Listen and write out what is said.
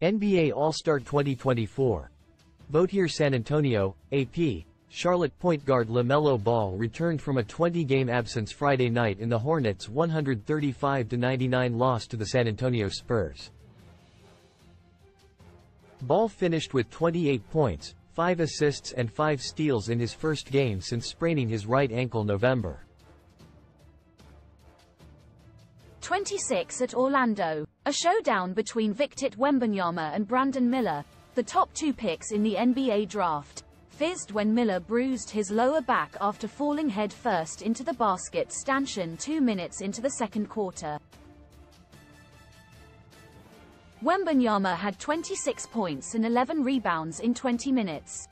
NBA All-Star 2024. Vote here San Antonio, AP. Charlotte point guard LaMelo Ball returned from a 20-game absence Friday night in the Hornets' 135-99 loss to the San Antonio Spurs. Ball finished with 28 points, 5 assists and 5 steals in his first game since spraining his right ankle November. 26 at Orlando. A showdown between Victor Wembanyama and Brandon Miller, the top two picks in the NBA draft, fizzed when Miller bruised his lower back after falling head first into the basket stanchion two minutes into the second quarter. Wembanyama had 26 points and 11 rebounds in 20 minutes.